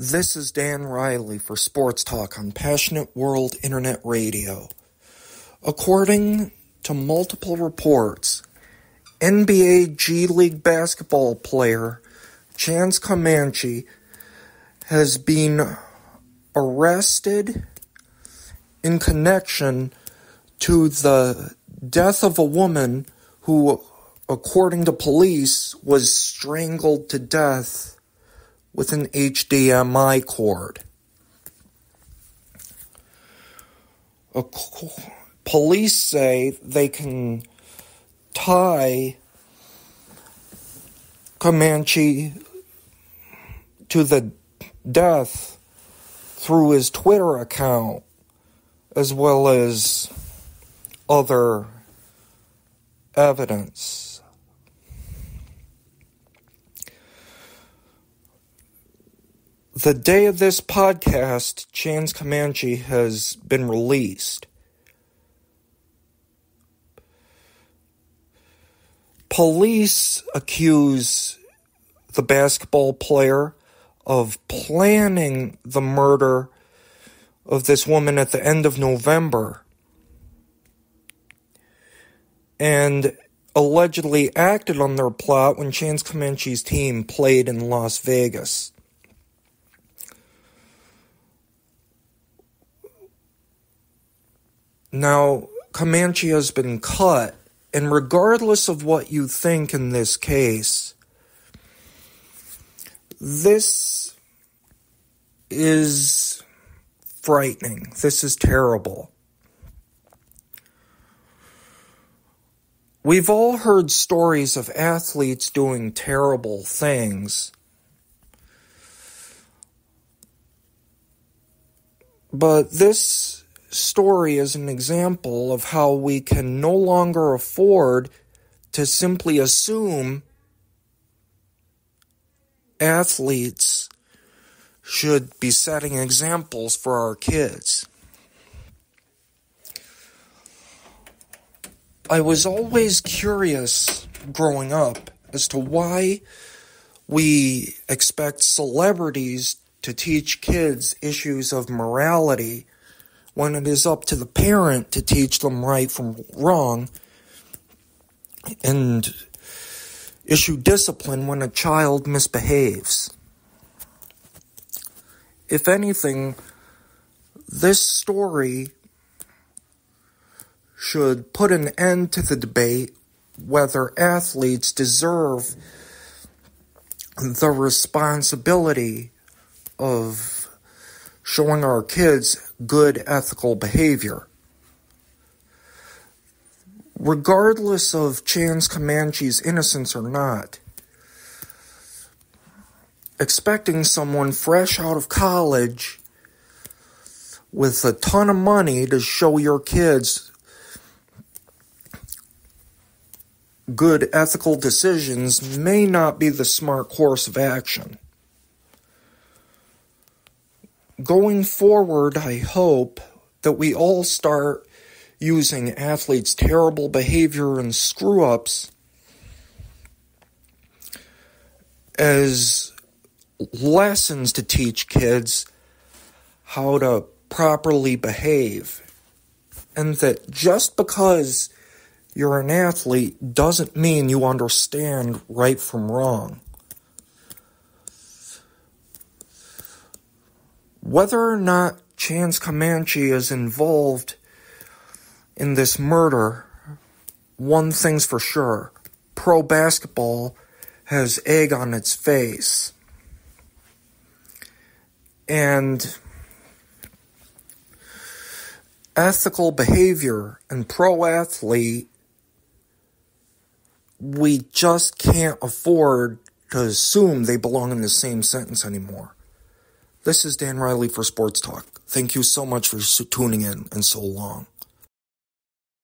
This is Dan Riley for Sports Talk on Passionate World Internet Radio. According to multiple reports, NBA G League basketball player Chance Comanche has been arrested in connection to the death of a woman who, according to police, was strangled to death with an HDMI cord. Police say they can tie Comanche to the death through his Twitter account as well as other evidence. The day of this podcast, Chance Comanche has been released. Police accuse the basketball player of planning the murder of this woman at the end of November and allegedly acted on their plot when Chance Comanche's team played in Las Vegas. Now, Comanche has been cut, and regardless of what you think in this case, this is frightening. This is terrible. We've all heard stories of athletes doing terrible things. But this story is an example of how we can no longer afford to simply assume athletes should be setting examples for our kids. I was always curious growing up as to why we expect celebrities to teach kids issues of morality when it is up to the parent to teach them right from wrong and issue discipline when a child misbehaves. If anything, this story should put an end to the debate whether athletes deserve the responsibility of showing our kids good ethical behavior. Regardless of Chance Comanche's innocence or not, expecting someone fresh out of college with a ton of money to show your kids good ethical decisions may not be the smart course of action going forward, I hope that we all start using athletes' terrible behavior and screw ups as lessons to teach kids how to properly behave. And that just because you're an athlete doesn't mean you understand right from wrong. Whether or not Chance Comanche is involved in this murder, one thing's for sure pro basketball has egg on its face. And ethical behavior and pro athlete, we just can't afford to assume they belong in the same sentence anymore. This is Dan Riley for Sports Talk. Thank you so much for tuning in and so long.